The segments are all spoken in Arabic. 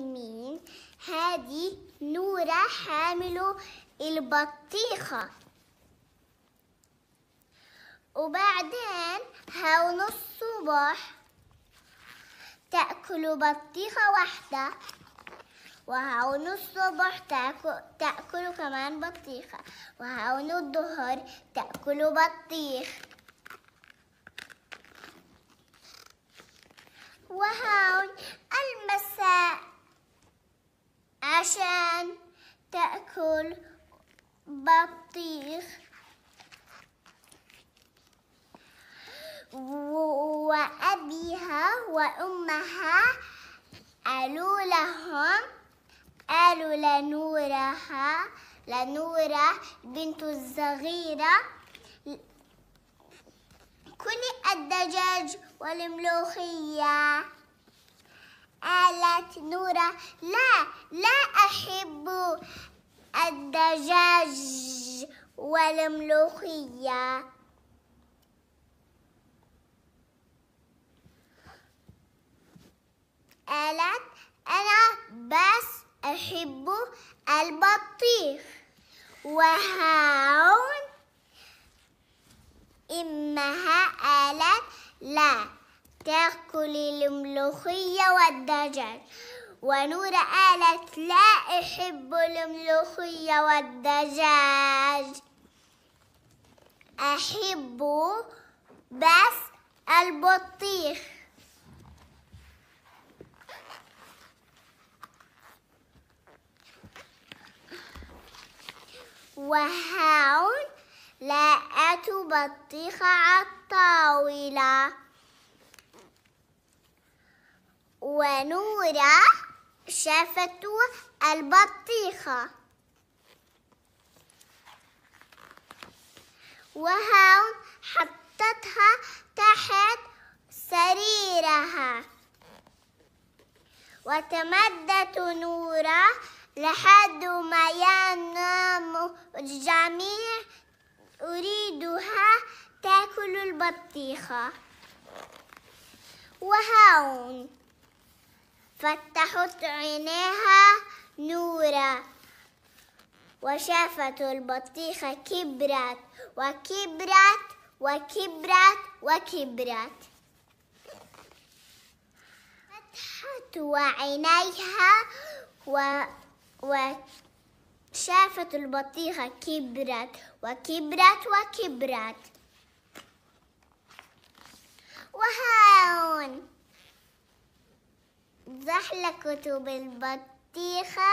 مين هذه نورة حامل البطيخة. وبعدين هون الصبح تأكل بطيخة واحدة. وهون الصبح تأكل, تأكل كمان بطيخة. وهون الظهر تأكل بطيخ. وهون المساء عشان تأكل بطيخ. وأبيها وأمها قالوا لهم قالوا لنورها لنورة بنت الصغيرة كلي الدجاج والملوخية. قالت نورة لا لا أحب الدجاج والملوخية. قالت أنا بس أحب البطيخ. وهون إمها قالت لا. تأكل الملوخية والدجاج. ونورة قالت لا أحب الملوخية والدجاج. أحب بس البطيخ. وهون لقيت بطيخة عالطاولة ونورة شافت البطيخة. وهون حطتها تحت سريرها. وتمدت نورة لحد ما ينام. الجميع أريدها تأكل البطيخة. وهون فتحت عينيها نورا وشافت البطيخة كبرت وكبرت وكبرت وكبرت. فتحت وعينيها و وشافت البطيخة كبرت وكبرت وكبرت وهون زحلقت بالبطيخة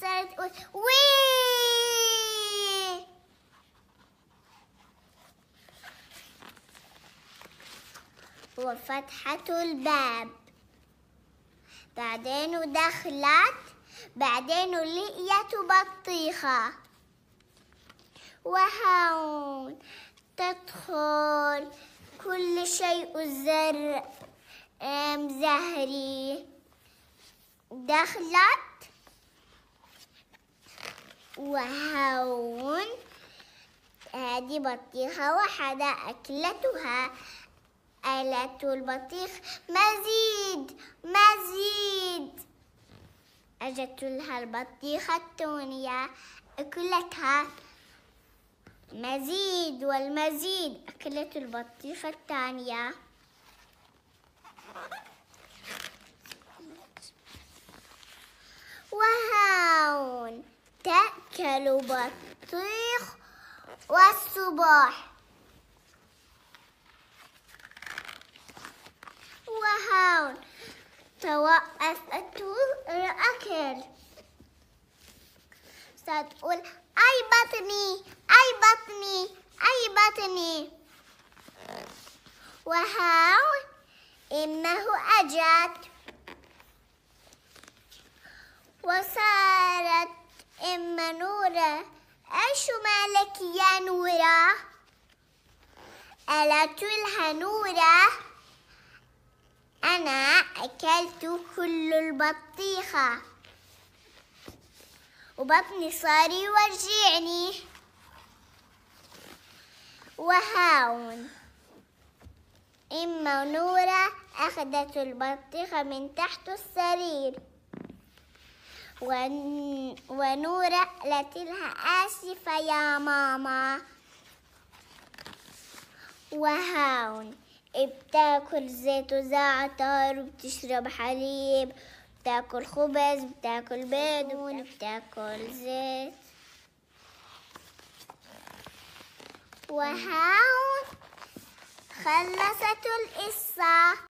صارت تقول وي وفتحت الباب بعدين دخلت بعدين لقيت بطيخة وهون تدخل كل شيء زرع زهري دخلت وهون. هذه بطيخة واحدة أكلتها قالت البطيخ. مزيد مزيد. أجت لها البطيخة الثانية أكلتها. مزيد والمزيد أكلت البطيخة الثانية وهون تأكل بطيخ والصباح. وهون توقفت الأكل. ستقول أي بطني؟ أي بطني؟ أي بطني؟ وهون إنه أجت وصارت إم نورة أيش مالك يا نورة قالت لها نورة أنا أكلت كل البطيخة وبطني صار يوجعني. وهاون إما نورة أخذت البطيخة من تحت السرير. ون... ونورة قالت لها آسفة يا ماما. وهاون بتاكل زيت وزعتر وبتشرب حليب بتاكل خبز بتاكل بيض وبتاكل زيت. وهاون خلصت القصة.